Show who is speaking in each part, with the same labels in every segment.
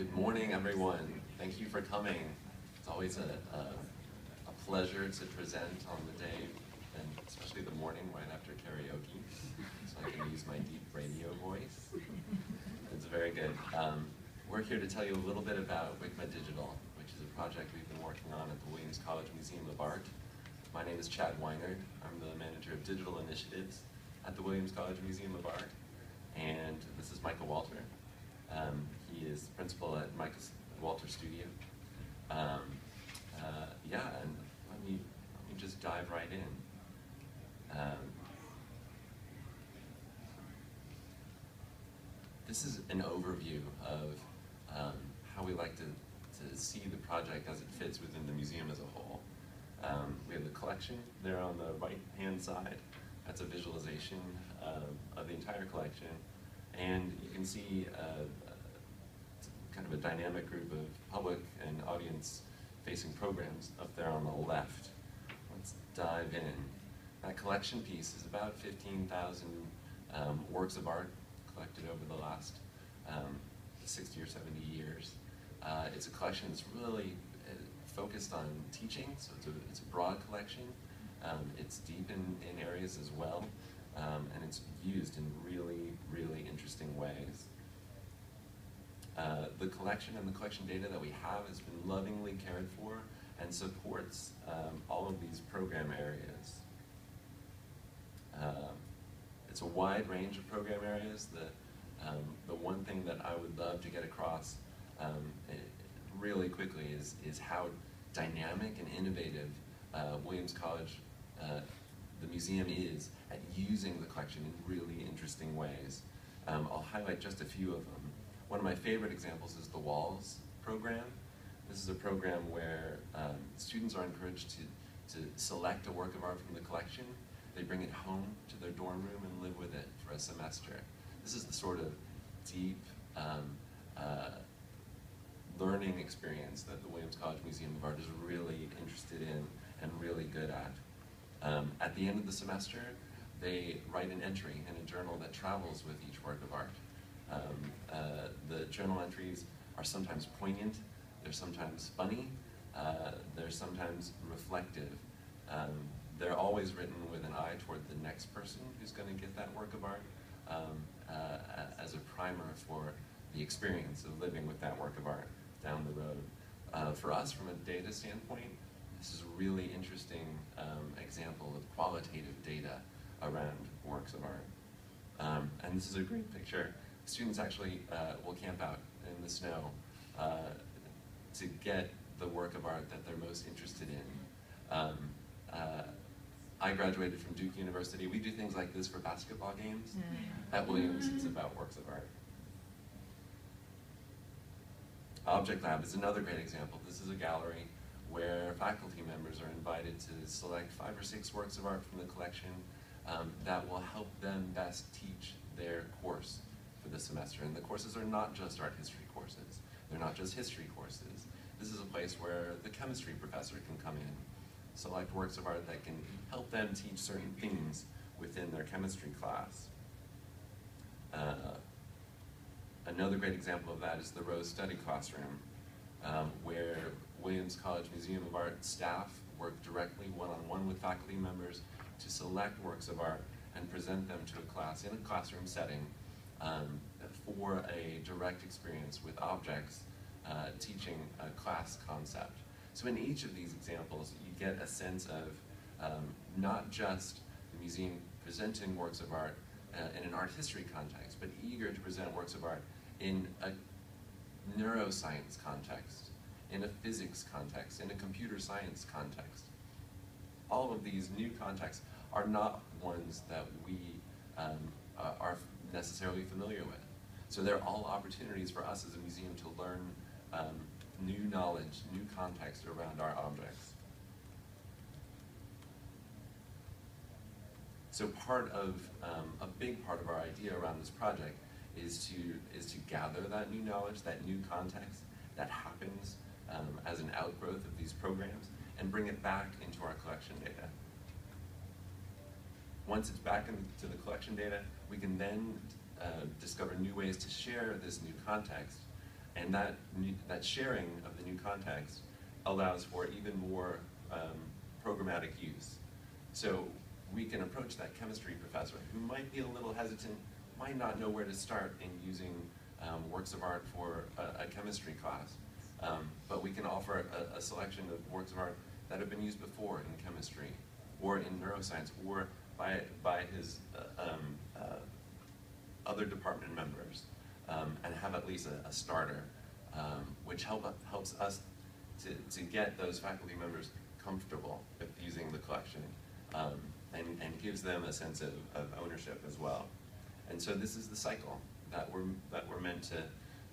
Speaker 1: Good morning, everyone. Thank you for coming. It's always a, a, a pleasure to present on the day, and especially the morning right after karaoke, so I can use my deep radio voice. It's very good. Um, we're here to tell you a little bit about WCMA Digital, which is a project we've been working on at the Williams College Museum of Art. My name is Chad Weinard. I'm the manager of digital initiatives at the Williams College Museum of Art. And this is Micah Walter. Um, he is principal at Micah Walter Studio. Um, uh, yeah, and let me, let me just dive right in. Um, this is an overview of um, how we like to, to see the project as it fits within the museum as a whole. Um, we have the collection there on the right-hand side. That's a visualization of the entire collection. And you can see uh, kind of a dynamic group of public and audience-facing programs up there on the left. Let's dive in. That collection piece is about 15,000 um, works of art collected over the last um, 60 or 70 years. Uh, it's a collection that's really uh, focused on teaching, so it's a, it's a broad collection. Um, it's deep in, in areas as well, um, and it's used in really, really interesting ways. Uh, the collection and the collection data that we have has been lovingly cared for and supports um, all of these program areas. Um, it's a wide range of program areas. The, um, the one thing that I would love to get across um, really quickly is, is how dynamic and innovative uh, Williams College, uh, the museum is at using the collection in really interesting ways. Um, I'll highlight just a few of them. One of my favorite examples is the WALLS program. This is a program where um, students are encouraged to, to select a work of art from the collection. They bring it home to their dorm room and live with it for a semester. This is the sort of deep um, uh, learning experience that the Williams College Museum of Art is really interested in and really good at. Um, at the end of the semester, they write an entry in a journal that travels with each work of art. Um, uh, the journal entries are sometimes poignant, they're sometimes funny, uh, they're sometimes reflective. Um, they're always written with an eye toward the next person who's going to get that work of art um, uh, as a primer for the experience of living with that work of art down the road. Uh, for us, from a data standpoint, this is a really interesting um, example of qualitative data around works of art. Um, and this is a great picture students actually uh, will camp out in the snow uh, to get the work of art that they're most interested in. Um, uh, I graduated from Duke University. We do things like this for basketball games. Mm. At Williams, it's about works of art. Object Lab is another great example. This is a gallery where faculty members are invited to select five or six works of art from the collection um, that will help them best teach their course for the semester. And the courses are not just art history courses. They're not just history courses. This is a place where the chemistry professor can come in, select works of art that can help them teach certain things within their chemistry class. Uh, another great example of that is the Rose Study Classroom, um, where Williams College Museum of Art staff work directly one-on-one -on -one with faculty members to select works of art and present them to a class in a classroom setting um, for a direct experience with objects uh, teaching a class concept. So in each of these examples, you get a sense of um, not just the museum presenting works of art uh, in an art history context, but eager to present works of art in a neuroscience context, in a physics context, in a computer science context. All of these new contexts are not ones that we um, uh, are necessarily familiar with. So they're all opportunities for us as a museum to learn um, new knowledge, new context around our objects. So part of, um, a big part of our idea around this project is to, is to gather that new knowledge, that new context that happens um, as an outgrowth of these programs and bring it back into our collection data. Once it's back into the collection data, we can then uh, discover new ways to share this new context and that, new, that sharing of the new context allows for even more um, programmatic use. So we can approach that chemistry professor who might be a little hesitant, might not know where to start in using um, works of art for a, a chemistry class. Um, but we can offer a, a, selection of works of art that have been used before in chemistry or in neuroscience or by, by his uh, um, other department members um, and have at least a, a starter, um, which help, helps us to, to get those faculty members comfortable with using the collection um, and, and gives them a sense of, of ownership as well. And so this is the cycle that we're, that we're meant to,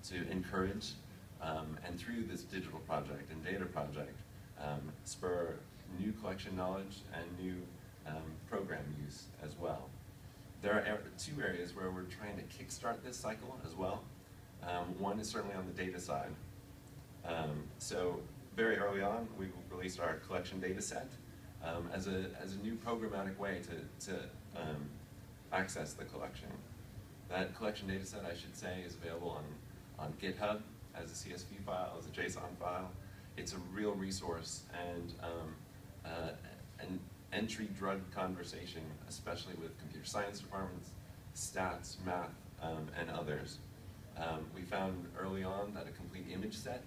Speaker 1: to encourage um, and through this digital project and data project, um, spur new collection knowledge and new um, program use as well. There are two areas where we're trying to kickstart this cycle as well. Um, one is certainly on the data side. Um, so very early on, we released our collection data set um, as, a, as a new programmatic way to, to access the collection. That collection data set, I should say, is available on, on GitHub as a CSV file, as a JSON file. It's a real resource and um, uh, an entry drug conversation, especially with computer science departments, stats, math, um, and others. Um, we found early on that a complete image set,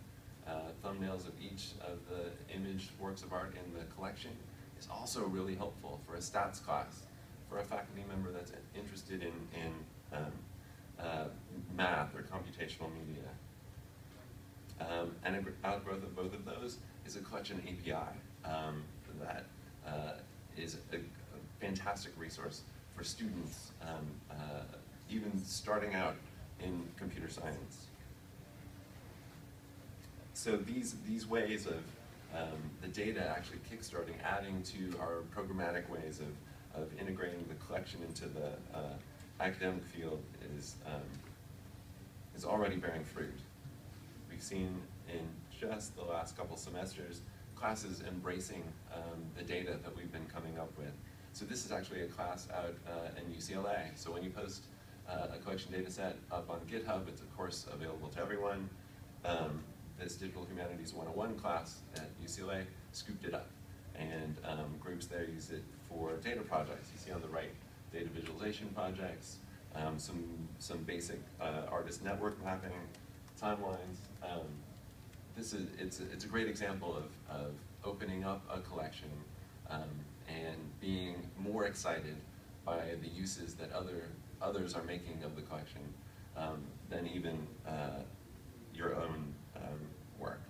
Speaker 1: uh, thumbnails of each of the image works of art in the collection, is also really helpful for a stats class, for a faculty member that's interested in, in um, uh, math or computational media. Um, and an outgrowth of both of those is a collection API um, that uh, is a, a, fantastic resource for students, um, uh, even starting out in computer science. So these, these ways of um, the data actually kickstarting, adding to our programmatic ways of, of integrating the collection into the uh, academic field is, um, is already bearing fruit. We've seen in just the last couple semesters classes embracing um, the data that we've been coming up with. So this is actually a class out uh, in UCLA. So when you post uh, a collection data set up on GitHub, it's of course available to everyone. Um, this Digital Humanities 101 class at UCLA scooped it up. And um, groups there use it for data projects. You see on the right, data visualization projects, um, some, some basic uh, artist network mapping, timelines. This is, it's, a, it's a great example of, of opening up a collection um, and being more excited by the uses that other, others are making of the collection um, than even uh, your own um, work.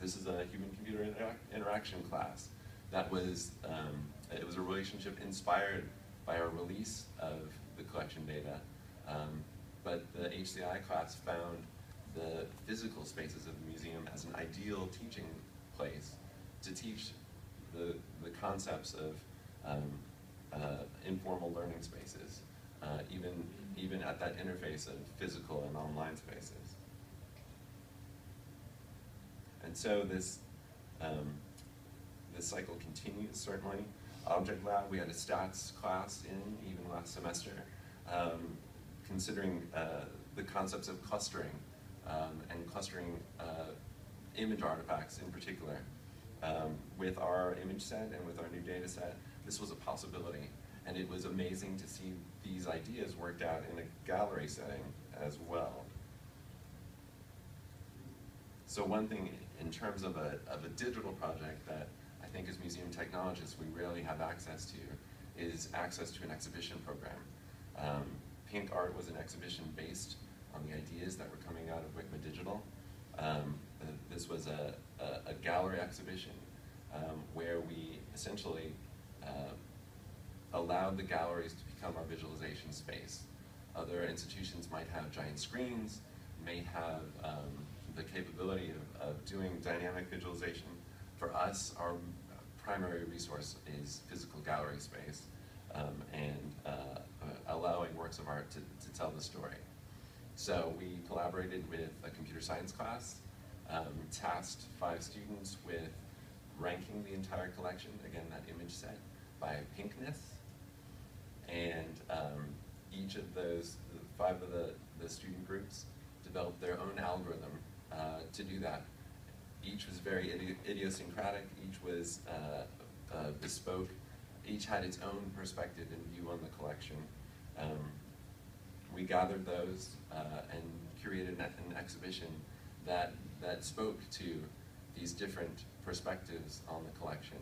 Speaker 1: This is a human-computer interac interaction class that was, um, it was a relationship inspired by our release of the collection data, um, but the HCI class found the physical spaces of the museum as an ideal teaching place to teach the, the concepts of um, uh, informal learning spaces, uh, even, even at that interface of physical and online spaces. And so this, um, this cycle continues, certainly. Object Lab, we had a stats class in even last semester, um, considering uh, the concepts of clustering um, and clustering uh, image artifacts in particular. Um, with our image set and with our new data set, this was a possibility. And it was amazing to see these ideas worked out in a gallery setting as well. So one thing in terms of a, of a digital project that I think as museum technologists we rarely have access to is access to an exhibition program. Um, Pink Art was an exhibition based on the ideas that were coming out of WCMA Digital. Um, this was a, a, a gallery exhibition um, where we essentially uh, allowed the galleries to become our visualization space. Other institutions might have giant screens, may have um, the capability of, of doing dynamic visualization. For us, our primary resource is physical gallery space um, and uh, allowing works of art to, to tell the story. So we collaborated with a computer science class, um, tasked five students with ranking the entire collection, again that image set, by pinkness. And um, each of those, five of the, the student groups developed their own algorithm uh, to do that. Each was very idi idiosyncratic, each was uh, uh, bespoke, each had its own perspective and view on the collection. Um, we gathered those uh, and curated an, an exhibition that, that spoke to these different perspectives on the collection.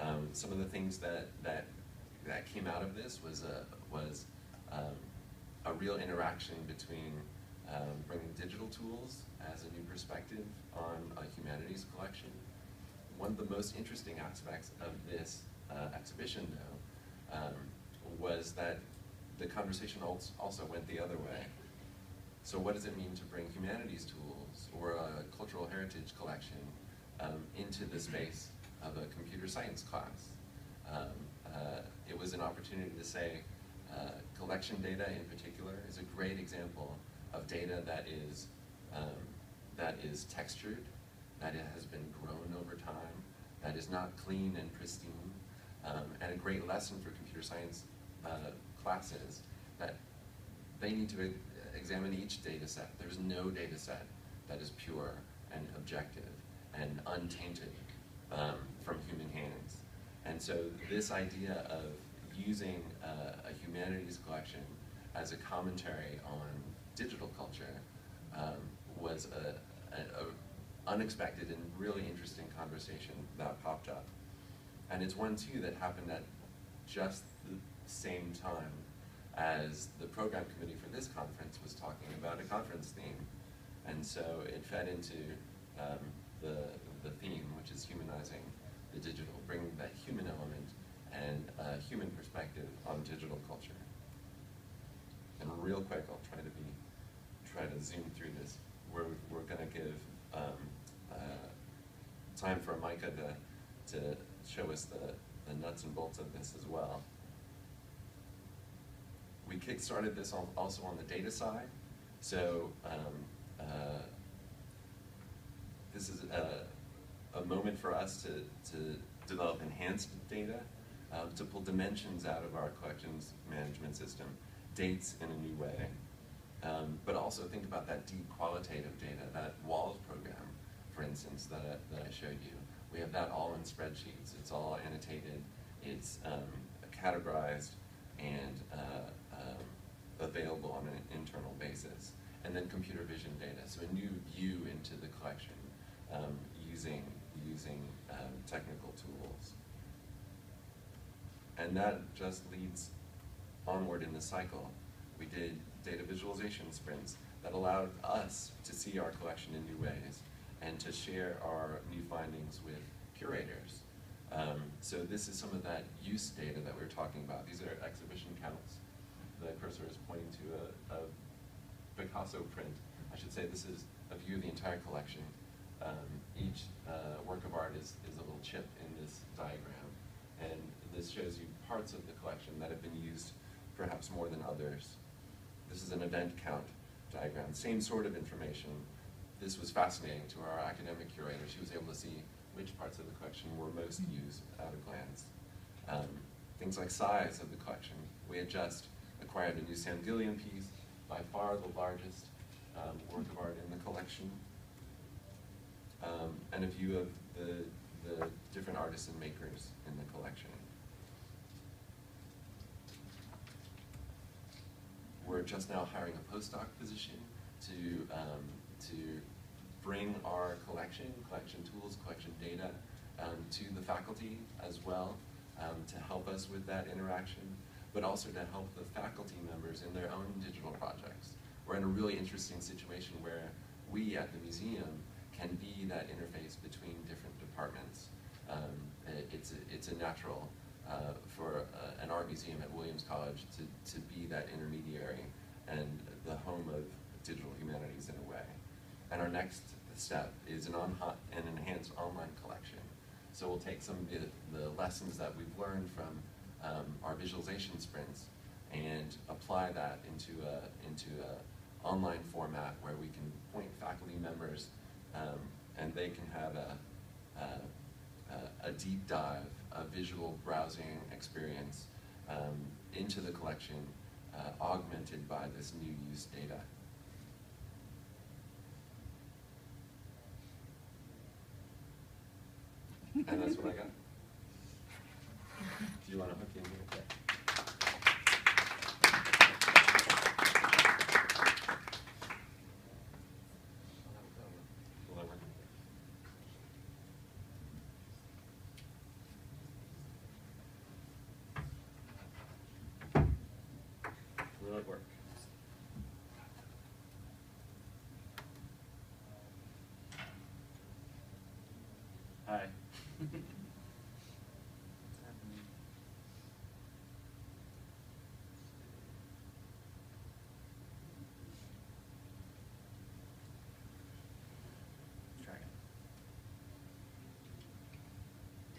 Speaker 1: Um, some of the things that, that, that came out of this was, a, was um, a real interaction between um, bringing digital tools as a new perspective on a humanities collection. One of the most interesting aspects of this uh, exhibition, though, um, was that the conversation also went the other way. So what does it mean to bring humanities tools or a cultural heritage collection um, into the space of a computer science class? Um, uh, it was an opportunity to say uh, collection data in particular is a great example of data that is, um, that is textured, that has been grown over time, that is not clean and pristine, um, and a great lesson for computer science uh, classes that they need to examine each data set. There's no data set that is pure and objective and untainted um, from human hands. And so this idea of using uh, a humanities collection as a commentary on digital culture um, was a, a, a, unexpected and really interesting conversation that popped up. And it's one too that happened at just same time as the program committee for this conference was talking about a conference theme. And so it fed into um, the, the theme, which is humanizing the digital, bringing that human element and a human perspective on digital culture. And real quick, I'll try to be, try to zoom through this. We're, we're gonna give um, uh, time for Micah to, to show us the, the nuts and bolts of this as well we kickstarted this also on the data side. So um, uh, this is a, a, moment for us to, to develop enhanced data, um, to pull dimensions out of our collections management system, dates in a new way. Um, but also think about that deep qualitative data, that walls program, for instance, that I, that I showed you. We have that all in spreadsheets. It's all annotated. It's um, categorized and uh, available on an internal basis. And then computer vision data, so a new view into the collection um, using, using um, technical tools. And that just leads onward in the cycle. We did data visualization sprints that allowed us to see our collection in new ways and to share our new findings with curators. Um, so this is some of that use data that we are talking about. These are exhibition counts the cursor is pointing to a, a Picasso print. I should say this is a view of the entire collection. Um, each uh, work of art is, is a little chip in this diagram, and this shows you parts of the collection that have been used perhaps more than others. This is an event count diagram, same sort of information. This was fascinating to our academic curator. She was able to see which parts of the collection were most used at a glance. Um, things like size of the collection. We adjust acquired a new Sam Gilliam piece, by far the largest um, work of art in the collection, um, and a view of the, the different artists and makers in the collection. We're just now hiring a postdoc position to, um, to bring our collection, collection tools, collection data um, to the faculty as well um, to help us with that interaction but also to help the faculty members in their own digital projects. We're in a really interesting situation where we at the museum can be that interface between different departments. Um, it's, a, it's a natural uh, for uh, an art museum at Williams College to, to be that intermediary and the home of digital humanities in a way. And our next step is an, an enhanced online collection. So we'll take some of the, the lessons that we've learned from um, our visualization sprints and apply that into a, into a online format where we can point faculty members um, and they can have a, a, a, deep dive, a visual browsing experience um, into the collection uh, augmented by this new use data. and that's what I got. Do you want to
Speaker 2: Hi. Try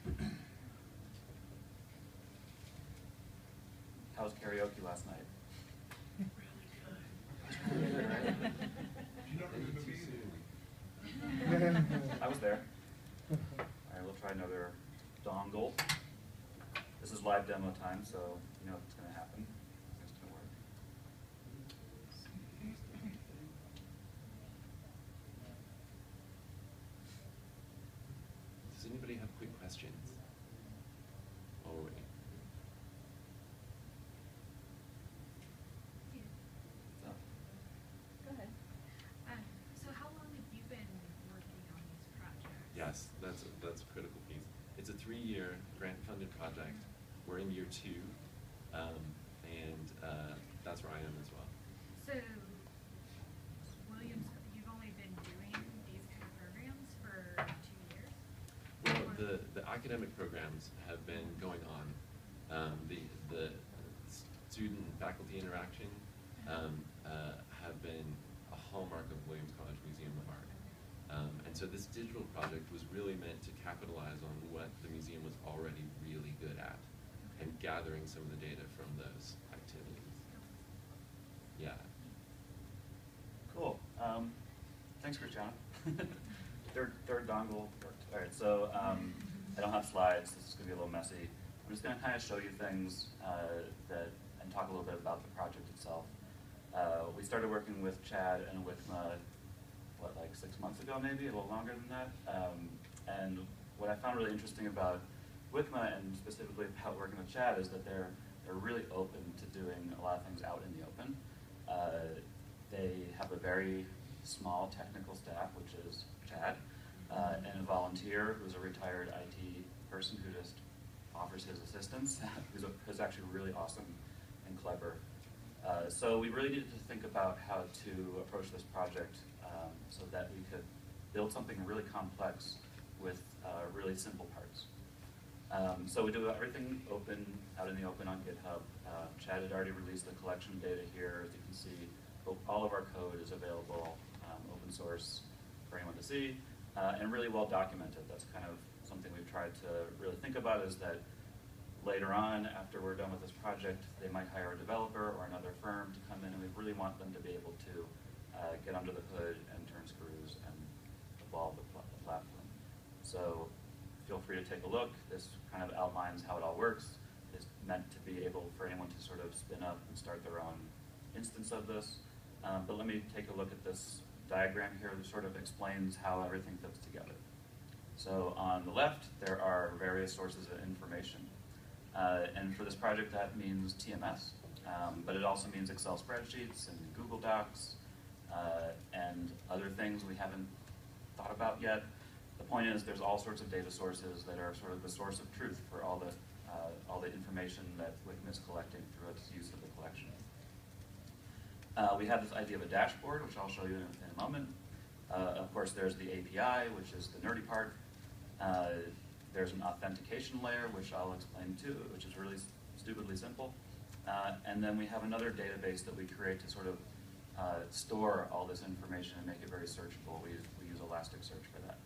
Speaker 2: again. How was karaoke last night? I was there. Try another dongle. This is live demo time, so you know it's going to happen. It's going to work.
Speaker 1: Does anybody have quick questions? Oh, While we're waiting.
Speaker 2: So,
Speaker 3: Go ahead.
Speaker 4: Um, so how long have you been working on these projects?
Speaker 1: Yes, that's a, that's a critical piece. It's a three-year grant-funded project. We're in year two, um, and uh, that's where I am as well.
Speaker 4: So, Williams, you've only been doing these kind of programs for two years?
Speaker 1: Well, the, the academic programs have been going on. Um, the, the student-faculty interaction um, uh, have been a hallmark of Williams College Museum of Art. Um, and so this digital project was really meant to capitalize on what the museum was already really good at and gathering some of the data from those activities. Yeah.
Speaker 2: cool. Um, thanks, Christiana. third, third dongle worked. All right, so um, I don't have slides. This is going to be a little messy. I'm just going to kind of show you things uh, that and talk a little bit about the project itself. Uh, we started working with Chad and WCMA, what, like six months ago, maybe a little longer than that. Um, and what I found really interesting about WCMA and specifically about working with Chad is that they're they're really open to doing a lot of things out in the open. Uh, they have a very small technical staff, which is Chad, uh, and a volunteer who's a retired IT person who just offers his assistance, who's, a, who's actually really awesome and clever. Uh, so we really needed to think about how to approach this project um, so that we could build something really complex with uh, really simple parts. Um, so we do everything open, out in the open on GitHub. Uh, Chad had already released the collection data here. As you can see, all of our code is available, um, open source for anyone to see, uh, and really well documented. That's kind of something we've tried to really think about is that later on, after we're done with this project, they might hire a developer or another firm to come in, and we really want them to be able to uh, get under the hood and turn screws and evolve the, pl- the platform. So feel free to take a look. This kind of outlines how it all works. It's meant to be able for anyone to sort of spin up and start their own instance of this. Um, but let me take a look at this diagram here that sort of explains how everything fits together. So on the left, there are various sources of information. Uh, and for this project, that means TMS, um, but it also means Excel spreadsheets and Google Docs uh, and other things we haven't thought about yet. The point is, there's all sorts of data sources that are sort of the source of truth for all the uh, all the information that WICM is collecting through its use of the collection. Uh, we have this idea of a dashboard, which I'll show you in, in a moment. Uh, of course, there's the API, which is the nerdy part. There's an authentication layer, which I'll explain too, which is really stupidly simple. Uh, and then we have another database that we create to sort of uh, store all this information and make it very searchable. We, we use Elasticsearch for that.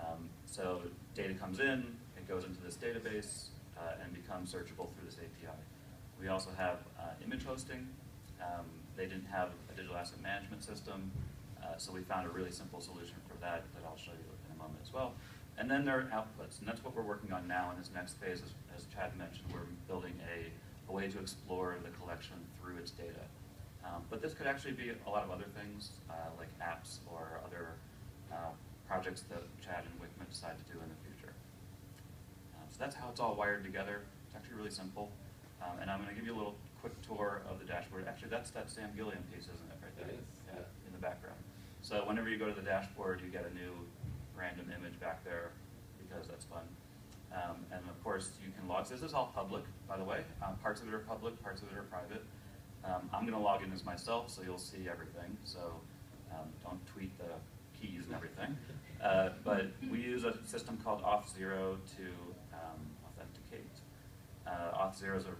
Speaker 2: Um, so data comes in, it goes into this database, uh, and becomes searchable through this API. We also have uh, image hosting. Um, they didn't have a digital asset management system, uh, so we found a really simple solution for that that I'll show you in a moment as well. And then there are outputs, and that's what we're working on now in this next phase. As, as Chad mentioned, we're building a, a way to explore the collection through its data. Um, but this could actually be a lot of other things, uh, like apps or other uh, projects that Chad and WCMA decide to do in the future. so that's how it's all wired together. It's actually really simple. Um, and I'm going to give you a little quick tour of the dashboard. Actually, that's that Sam Gilliam piece, isn't it, right there?
Speaker 1: It is, yeah.
Speaker 2: In the background. So whenever you go to the dashboard, you get a new random image back there because that's fun. Um, and of course, you can log. So this is all public, by the way. Um, parts of it are public, parts of it are private. Um, I'm going to log in as myself, so you'll see everything. So um, don't tweet the keys and everything. Uh, but we use a system called Auth0 to um, authenticate. Uh, Auth0 is a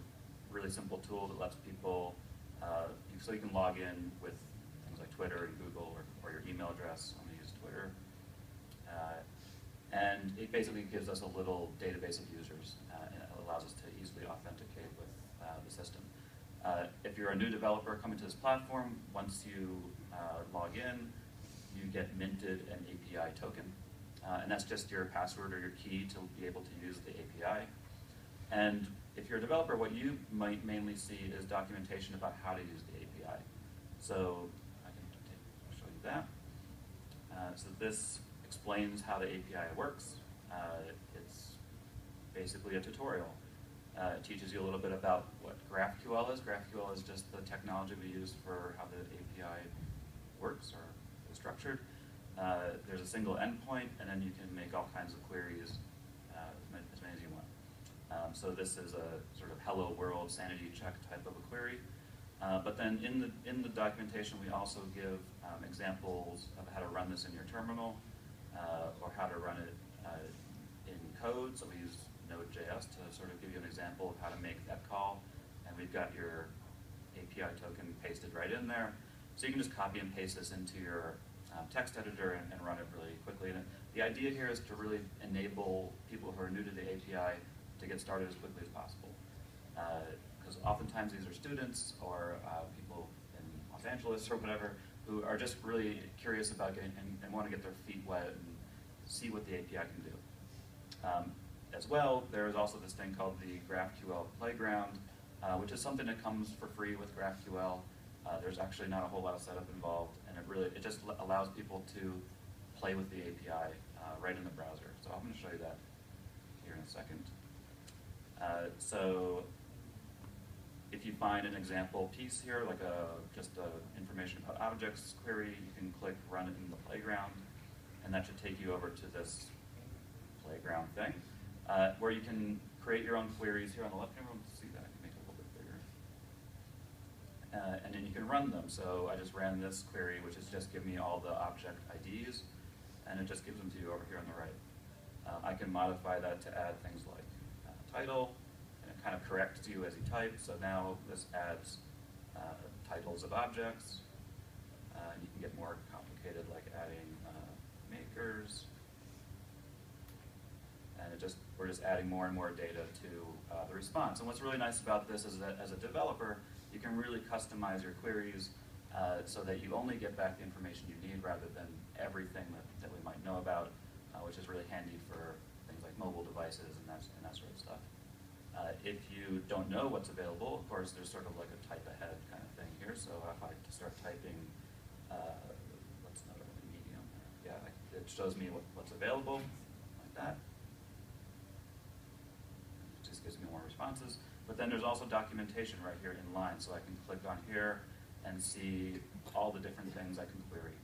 Speaker 2: really simple tool that lets people, uh, so you can log in with things like Twitter and Google or, or your email address. I'm going to use Twitter. Uh, and it basically gives us a little database of users, uh, and it allows us to easily authenticate with uh, the system. Uh, if you're a new developer coming to this platform, once you uh, log in, you get minted an API token, uh, and that's just your password or your key to be able to use the API. And if you're a developer, what you might mainly see is documentation about how to use the API. So I can show you that. Uh, so this explains how the API works. Uh, it's basically a tutorial. Uh, it teaches you a little bit about what GraphQL is. GraphQL is just the technology we use for how the API works or is structured. Uh, there's a single endpoint, and then you can make all kinds of queries, uh, as many, as many as you want. Um, so this is a sort of hello world sanity check type of a query. Uh, but then in the, in the documentation, we also give um, examples of how to run this in your terminal or how to run it uh, in code. So we use Node.js to sort of give you an example of how to make that call. And we've got your API token pasted right in there. So you can just copy and paste this into your um, text editor and, and run it really quickly. And the idea here is to really enable people who are new to the API to get started as quickly as possible. Because oftentimes these are students or uh, people in Los Angeles or whatever who are just really curious about getting and, and want to get their feet wet and see what the API can do. Um, as well, there is also this thing called the GraphQL Playground, uh, which is something that comes for free with GraphQL. Uh, there's actually not a whole lot of setup involved, and it really it just allows people to play with the API uh, right in the browser. So I'm going to show you that here in a second. Uh, so if you find an example piece here, like a just a information about objects query, you can click Run it in the playground, and that should take you over to this playground thing, uh, where you can create your own queries. Here on the left, Can everyone see that? I can make it a little bit bigger. Uh, and then you can run them. So I just ran this query, which is just give me all the object IDs, and it just gives them to you over here on the right. Uh, I can modify that to add things like uh, title, kind of corrects you as you type. So now this adds uh, titles of objects. Uh, you can get more complicated, like adding uh, makers, and it just we're just adding more and more data to uh, the response. And what's really nice about this is that as a developer, you can really customize your queries uh, so that you only get back the information you need rather than everything that, that we might know about, which is really handy for things like mobile devices and that, and that sort of. Uh, if you don't know what's available, of course, there's sort of like a type ahead kind of thing here. So if I start typing, uh, what's another one, medium? Yeah, it shows me what, what's available, like that. It just gives me more responses. But then there's also documentation right here in line, so I can click on here and see all the different things I can query.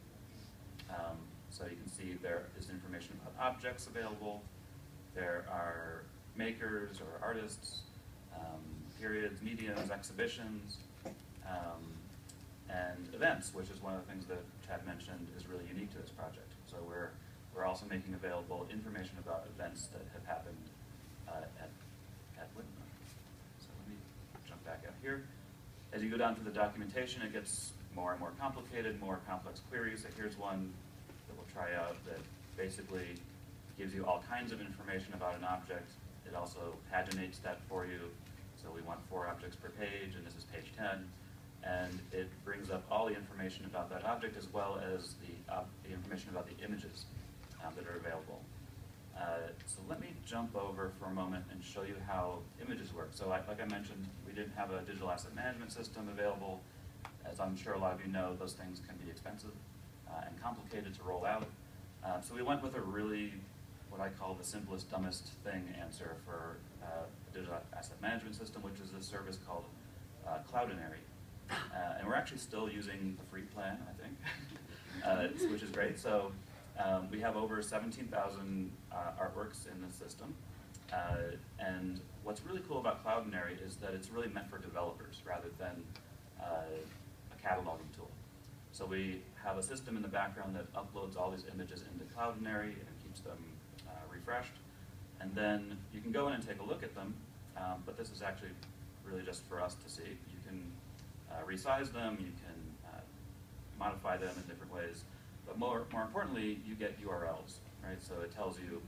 Speaker 2: Um, so you can see there is information about objects available. There are makers or artists, um, periods, mediums, exhibitions, um, and events, which is one of the things that Chad mentioned is really unique to this project. So we're, we're also making available information about events that have happened uh, at, at Whitman. So let me jump back out here. As you go down to the documentation, it gets more and more complicated, more complex queries. So here's one that we'll try out that basically gives you all kinds of information about an object. It also paginates that for you. So we want four objects per page, and this is page 10. And it brings up all the information about that object as well as the, the information about the images um, that are available. Uh, so let me jump over for a moment and show you how images work. So like, like I mentioned, we didn't have a digital asset management system available. As I'm sure a lot of you know, those things can be expensive uh, and complicated to roll out. Uh, so we went with a really what I call the simplest, dumbest thing answer for uh, a digital asset management system, which is a service called uh, Cloudinary. Uh, and we're actually still using the free plan, I think, uh, which is great. So um, we have over 17,000 uh, artworks in the system. Uh, and what's really cool about Cloudinary is that it's really meant for developers rather than uh, a cataloging tool. So we have a system in the background that uploads all these images into Cloudinary and keeps them refreshed. And then you can go in and take a look at them, um, but this is actually really just for us to see. You can uh, resize them, you can uh, modify them in different ways, but more, more importantly, you get URLs, right? So it tells you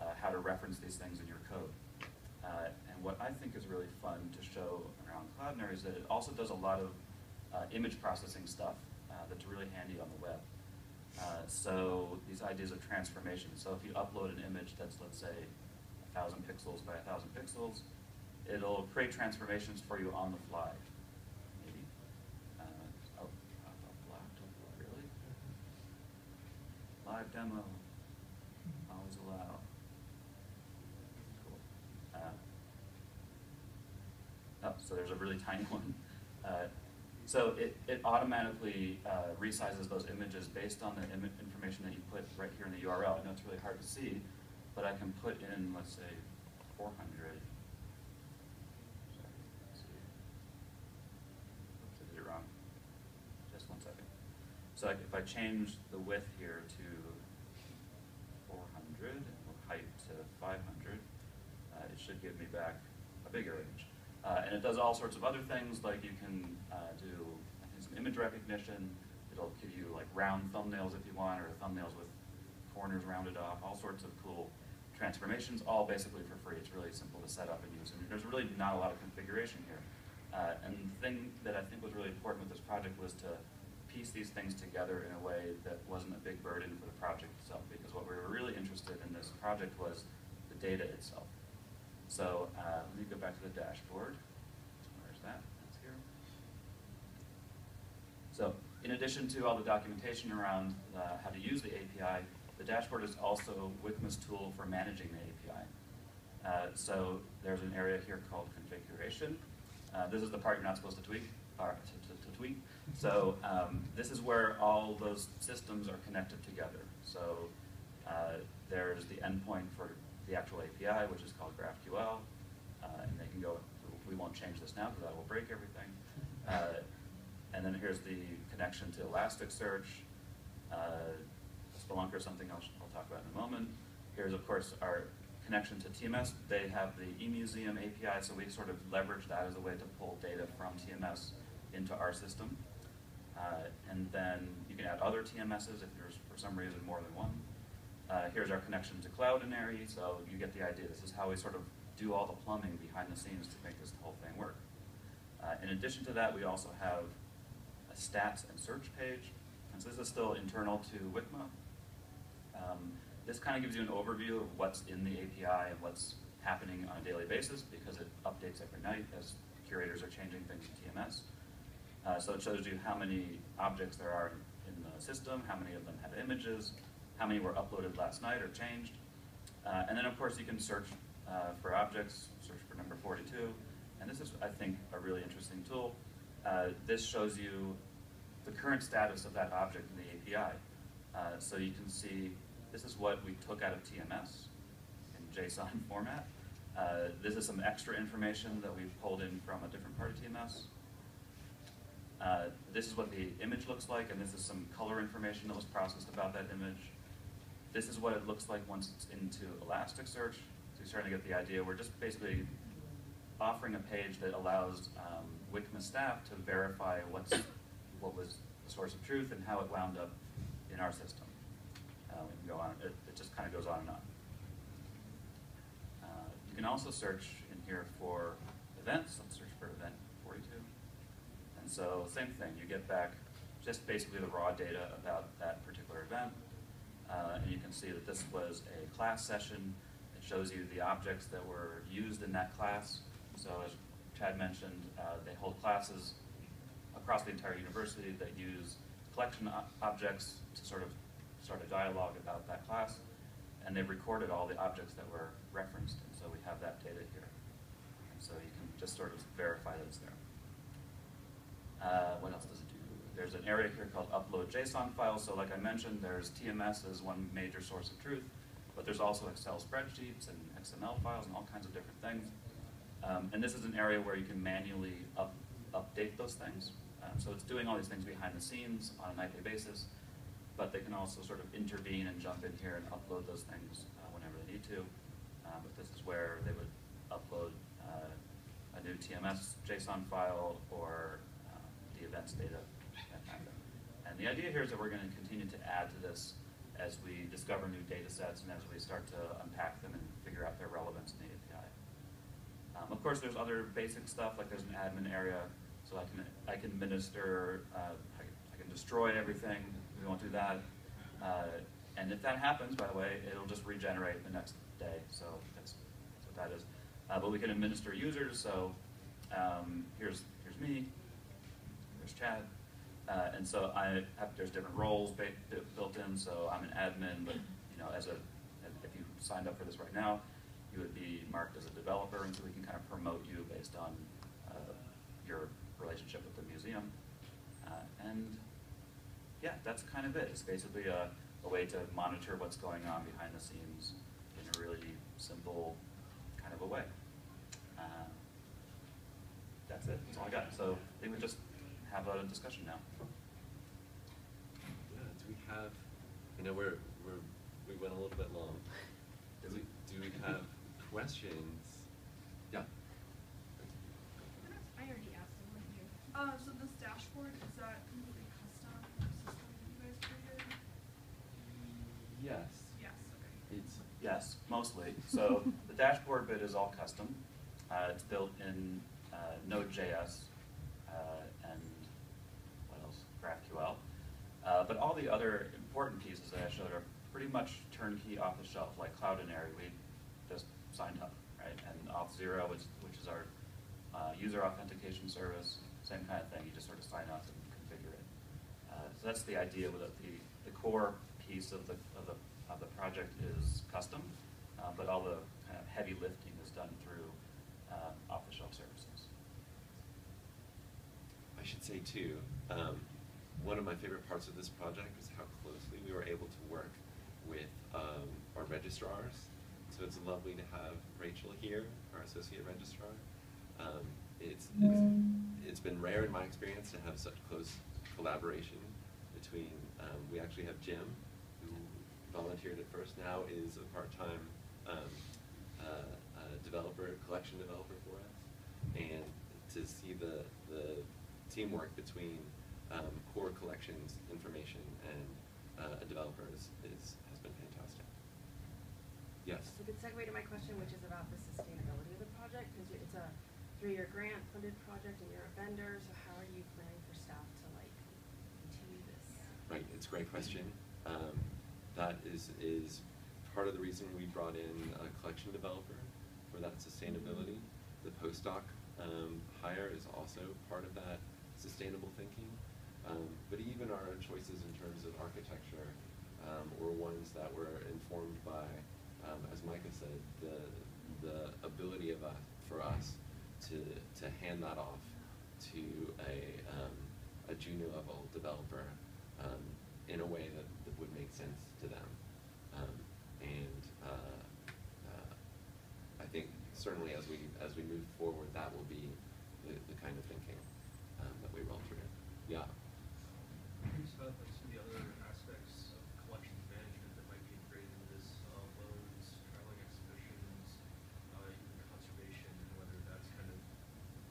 Speaker 2: uh, how to reference these things in your code. Uh, and what I think is really fun to show around Cloudinary is that it also does a lot of uh, image processing stuff uh, that's really handy on the web. Uh, so these ideas of transformation. So if you upload an image that's, let's say, a thousand pixels by a thousand pixels, it'll create transformations for you on the fly. Maybe. Uh, oh. Really? Live demo. Always allow. Cool. Uh, Oh, so there's a really tiny one. Uh, so it, it automatically uh, resizes those images based on the Im information that you put right here in the URL. I know it's really hard to see, but I can put in, let's say, 400. Sorry, let's see. Oops, I did it wrong. Just one second. So if I change the width here to 400 and the height to 500, uh, it should give me back a bigger image. Uh, and it does all sorts of other things, like you can uh, do some image recognition. It'll give you like round thumbnails if you want, or thumbnails with corners rounded off, all sorts of cool transformations, all basically for free. It's really simple to set up and use. And there's really not a lot of configuration here. Uh, and the thing that I think was really important with this project was to piece these things together in a way that wasn't a big burden for the project itself, because what we were really interested in this project was the data itself. So uh, let me go back to the dashboard. Where's that? That's here. So in addition to all the documentation around uh, how to use the API, the dashboard is also WCMA's tool for managing the API. Uh, so there's an area here called configuration. Uh, this is the part you're not supposed to tweak, or to, to, to tweak. So um, this is where all those systems are connected together. So uh, there's the endpoint for the actual API, which is called GraphQL, uh, and they can go, we won't change this now because that will break everything. Uh, and then here's the connection to Elasticsearch, uh, Splunk or something else I'll talk about in a moment. Here's, of course, our connection to TMS. They have the eMuseum API, so we sort of leverage that as a way to pull data from TMS into our system. Uh, and then you can add other TMSs if there's, for some reason, more than one. Uh, here's our connection to Cloudinary, so you get the idea. This is how we sort of do all the plumbing behind the scenes to make this whole thing work. Uh, in addition to that, we also have a stats and search page. And so this is still internal to WCMA. Um, this kind of gives you an overview of what's in the API and what's happening on a daily basis because it updates every night as curators are changing things in TMS. Uh, so it shows you how many objects there are in the system, how many of them have images, how many were uploaded last night or changed. Uh, and then of course you can search uh, for objects, search for number 42. And this is, I think, a really interesting tool. Uh, this shows you the current status of that object in the API. Uh, so you can see this is what we took out of TMS in JSON format. Uh, this is some extra information that we've pulled in from a different part of TMS. Uh, this is what the image looks like, and this is some color information that was processed about that image. This is what it looks like once it's into Elasticsearch. So you're starting to get the idea. We're just basically offering a page that allows um, WCMA staff to verify what's, what was the source of truth and how it wound up in our system. Uh, we can go on, it, it just kind of goes on and on. Uh, you can also search in here for events. Let's search for event 42. And so same thing, you get back just basically the raw data about that particular event. Uh, and you can see that this was a class session. It shows you the objects that were used in that class. So as Chad mentioned, uh, they hold classes across the entire university that use collection objects to sort of start a dialogue about that class. and they've recorded all the objects that were referenced, and so we have that data here. And so you can just sort of verify it's there. Uh, what else does it? There's an area here called upload JSON files. So like I mentioned, there's TMS as one major source of truth, but there's also Excel spreadsheets and XML files and all kinds of different things. Um, and this is an area where you can manually up, update those things. Um, so it's doing all these things behind the scenes on a nightly basis, but they can also sort of intervene and jump in here and upload those things uh, whenever they need to. Uh, but this is where they would upload uh, a new TMS JSON file or um, the events data, that kind of thing. The idea here is that we're going to continue to add to this as we discover new data sets and as we start to unpack them and figure out their relevance in the API. Um, of course, there's other basic stuff, like there's an admin area, so I can, I can administer, uh, I, can, I can destroy everything, we won't do that. Uh, and if that happens, by the way, it'll just regenerate the next day, so that's, that's what that is. Uh, but we can administer users, so um, here's, here's me, there's Chad, uh, and so I have, there's different roles built in, so I'm an admin, but, you know, as a, if you signed up for this right now, you would be marked as a developer, and so we can kind of promote you based on uh, your relationship with the museum. Uh, and yeah, that's kind of it. It's basically a, a way to monitor what's going on behind the scenes in a really simple kind of a way. Uh, that's it. That's all I got. So I think we just have a discussion now.
Speaker 1: Yeah, do we have, I know we're, we're, we went a little bit long. Do we, do we have questions? Yeah.
Speaker 4: I already asked them, what.
Speaker 3: Uh, so this dashboard, is that completely custom system that you guys created?
Speaker 1: Yes.
Speaker 3: Yes, okay.
Speaker 1: It's,
Speaker 2: Yes, mostly. So the dashboard bit is all custom. Uh, it's built in uh, Node.js uh, and what else? GraphQL. Uh, but all the other important pieces that I showed are pretty much turnkey off the shelf, like Cloudinary. We just signed up, right? And Auth0, which, which is our uh, user authentication service, same kind of thing. You just sort of sign up and configure it. Uh, so that's the idea with it. The, the core piece of the, of the, of the project is custom, uh, but all the kind of heavy lifting is done through uh, off-the-shelf services.
Speaker 1: I should say too, um, one of my favorite parts of this project was how closely we were able to work with um, our registrars. So it's lovely to have Rachel here, our associate registrar. Um, it's, it's, it's been rare in my experience to have such close collaboration between, um, we actually have Jim, who volunteered at first, now is a part-time um, uh, uh, developer, collection developer for us. And to see the, the teamwork between um, core collections information and uh, a developer is, is, has been fantastic. Yes?
Speaker 5: It's a good segue to my question, which is about the sustainability of the project, because it's a three-year grant-funded project and you're a vendor, so how are you planning for staff to like continue this?
Speaker 1: Right, it's a great question. Um, that is, is part of the reason we brought in a collection developer for that sustainability. The postdoc um, hire is also part of that sustainable thinking. Um, but even our choices in terms of architecture um, were ones that were informed by, um, as Micah said, the, the ability of us, for us to, to hand that off to a, um, a junior level developer um, in a way that, that would make sense to them. Um, and uh, uh, I think certainly as we as we move forward, that will be the, the kind of thinking um, that we roll through. Yeah.
Speaker 6: Curious about like some of the other aspects of collections management that might be integrated into this, uh, loans, traveling exhibitions, uh, even conservation, and whether that's kind of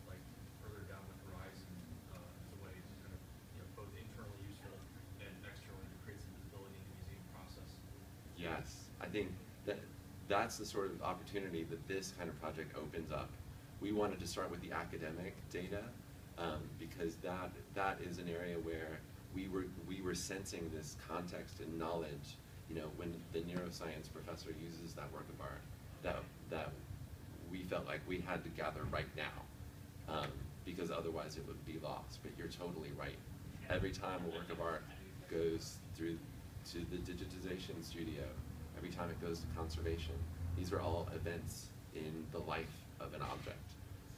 Speaker 6: like further down the horizon, uh, as a way to kind of, you know, both internally useful and externally to create some visibility in the museum process.
Speaker 1: Yes, I think that that's the sort of opportunity that this kind of project opens up. We wanted to start with the academic data um, because that that is an area where we were we were sensing this context and knowledge. You know, when the neuroscience professor uses that work of art, that that we felt like we had to gather right now um, because otherwise it would be lost. But you're totally right. Every time a work of art goes through to the digitization studio every time it goes to conservation. These are all events in the life of an object.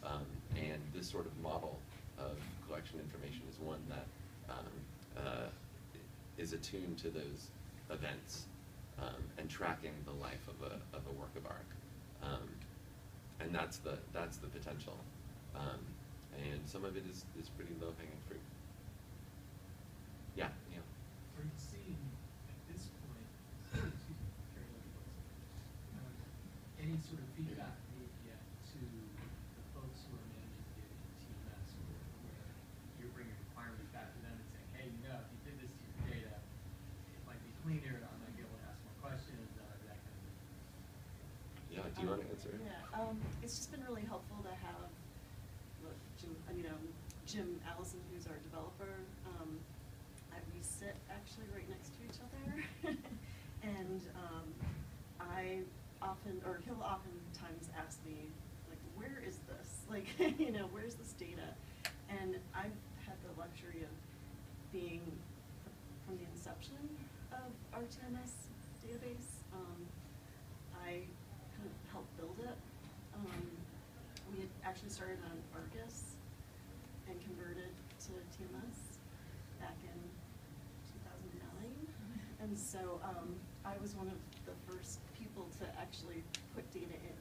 Speaker 1: Um, and this sort of model of collection information is one that um, uh, is attuned to those events um, and tracking the life of a, of a work of art. Um, and that's the, that's the potential. Um, and some of it is, is pretty low hanging fruit. Yeah, yeah.
Speaker 7: Are you seeing at this point, excuse me, Carrie, let me close it. Um, any sort of feedback made yet to the folks who are managing the data in TMS where, where you're bringing requirements back to them and saying, hey, you know, if you did this to your data, it might be cleaner, I might be able to ask more questions, uh, that kind of thing.
Speaker 1: Yeah, do you
Speaker 8: Um,
Speaker 1: want to answer?
Speaker 8: Yeah, um, it's just been really helpful to have, look, Jim, uh, you know, Jim Allison, who's our developer, um, I, we sit actually right next to each other. And, um, I often, or he'll oftentimes ask me, like, where is this? Like, you know, where's this data? And I've had the luxury of being from the inception of our TMS database. Um, I kind of helped build it. Um, we had actually started on Argus and converted to TMS back in two thousand nine. And so, um, I was one of the first to actually put data in.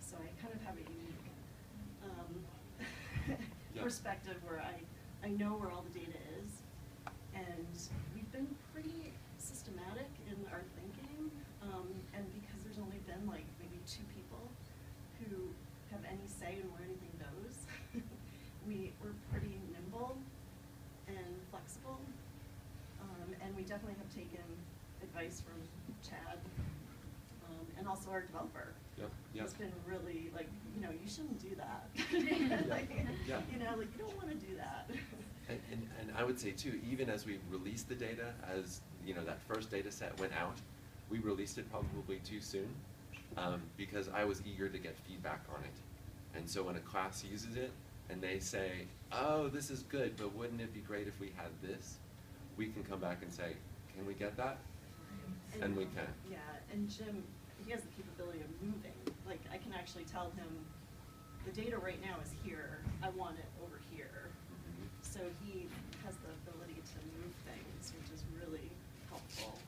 Speaker 8: So I kind of have a unique, um,
Speaker 1: Yeah.
Speaker 8: perspective where I, I know where all the data is. And we've been pretty systematic in our thinking, um, and because there's only been like maybe two people who have any say in where anything goes, we, we're pretty nimble and flexible. Um, and we definitely have taken advice from Chad, also our developer.
Speaker 1: Yep, yep.
Speaker 8: He's been really like, you know, you shouldn't do that. Like,
Speaker 1: Yeah.
Speaker 8: You know, like, you don't wanna do that.
Speaker 1: And, and, and I would say too, even as we released the data, as, you know, that first data set went out, we released it probably too soon, um, because I was eager to get feedback on it. And so when a class uses it, and they say, oh, this is good, but wouldn't it be great if we had this? We can come back and say, can we get that? And we can.
Speaker 8: Yeah, and Jim, he has the capability of moving. Like I can actually tell him the data right now is here. I want it over here.
Speaker 1: Mm-hmm.
Speaker 8: So he has the ability to move things, which is really helpful.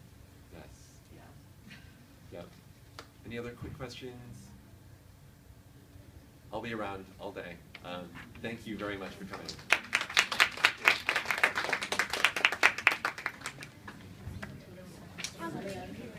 Speaker 1: Yes.
Speaker 8: Yeah.
Speaker 1: Yep. Any other quick questions? I'll be around all day. Um, thank you very much for coming. Thank you.